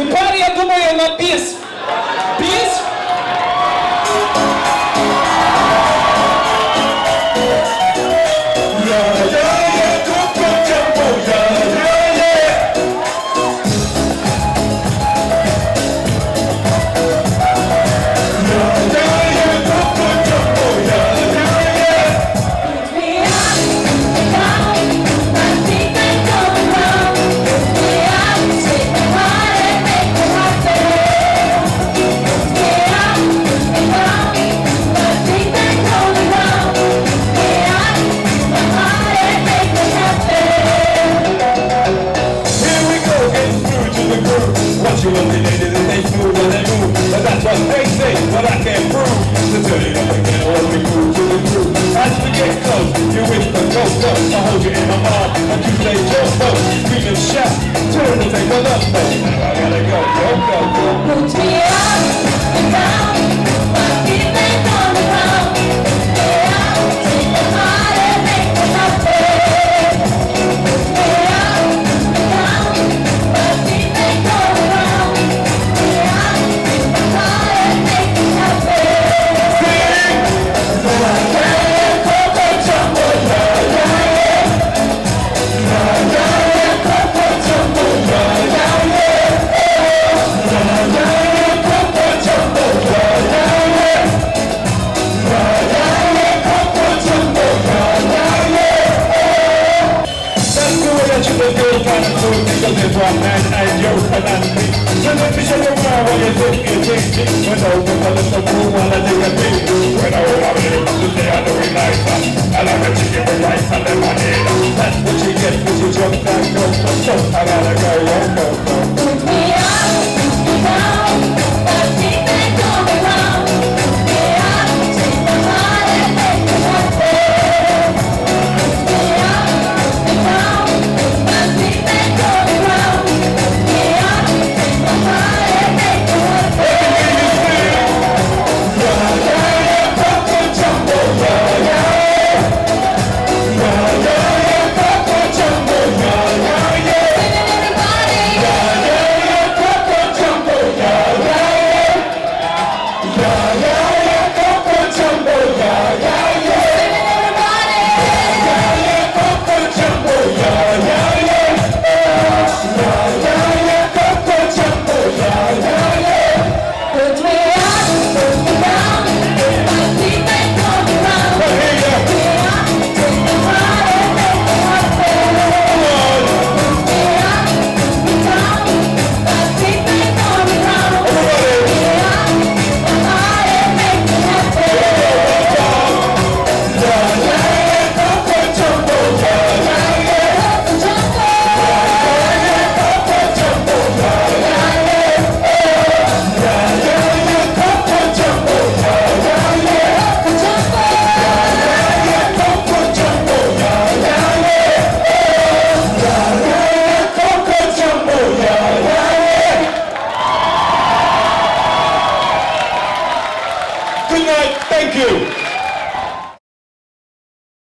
Тепер я думаю на біс. Біс? I hold you in my arm, and you say, jump, go. Scream and shout, turn and take. I gotta go, go, go, go. It's one man and you're an enemy. So let me show you when you think you're changing. When I open the little pool while I take a pee. When I open up the little say I do it nice. I like a chicken with rice and lemonade. Thank you.